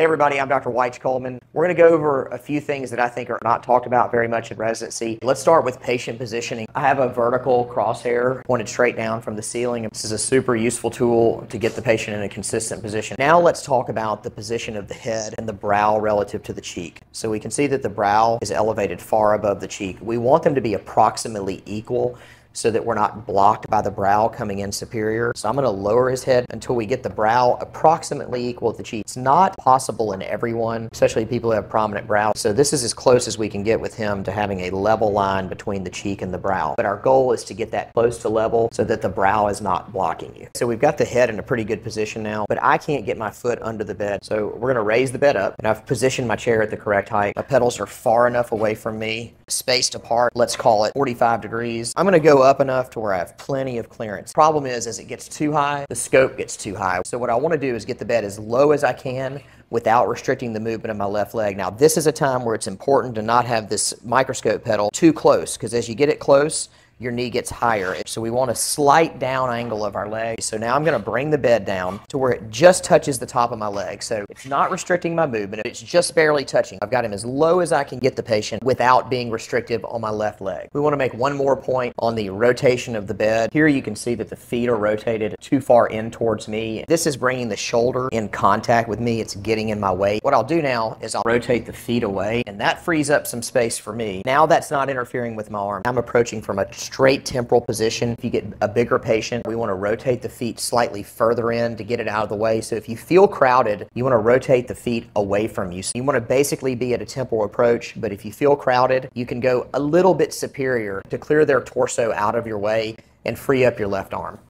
Hey everybody, I'm Dr. Weich Coleman. We're going to go over a few things that I think are not talked about very much in residency. Let's start with patient positioning. I have a vertical crosshair pointed straight down from the ceiling. This is a super useful tool to get the patient in a consistent position. Now let's talk about the position of the head and the brow relative to the cheek. So we can see that the brow is elevated far above the cheek. We want them to be approximately equal so that we're not blocked by the brow coming in superior. So I'm going to lower his head until we get the brow approximately equal to the cheek. It's not possible in everyone, especially people who have prominent brows. So this is as close as we can get with him to having a level line between the cheek and the brow. But our goal is to get that close to level so that the brow is not blocking you. So we've got the head in a pretty good position now, but I can't get my foot under the bed. So we're going to raise the bed up and I've positioned my chair at the correct height. My pedals are far enough away from me, spaced apart. Let's call it 45 degrees. I'm going to up enough to where I have plenty of clearance. Problem is, as it gets too high, the scope gets too high. So what I want to do is get the bed as low as I can without restricting the movement of my left leg. Now, this is a time where it's important to not have this microscope pedal too close because as you get it close, your knee gets higher. So we want a slight down angle of our leg. So now I'm going to bring the bed down to where it just touches the top of my leg. So it's not restricting my movement. It's just barely touching. I've got him as low as I can get the patient without being restrictive on my left leg. We want to make one more point on the rotation of the bed. Here you can see that the feet are rotated too far in towards me. This is bringing the shoulder in contact with me. It's getting in my way. What I'll do now is I'll rotate the feet away and that frees up some space for me. Now that's not interfering with my arm. I'm approaching from a straight temporal position. If you get a bigger patient, we want to rotate the feet slightly further in to get it out of the way. So if you feel crowded, you want to rotate the feet away from you. So you want to basically be at a temporal approach, but if you feel crowded, you can go a little bit superior to clear their torso out of your way and free up your left arm.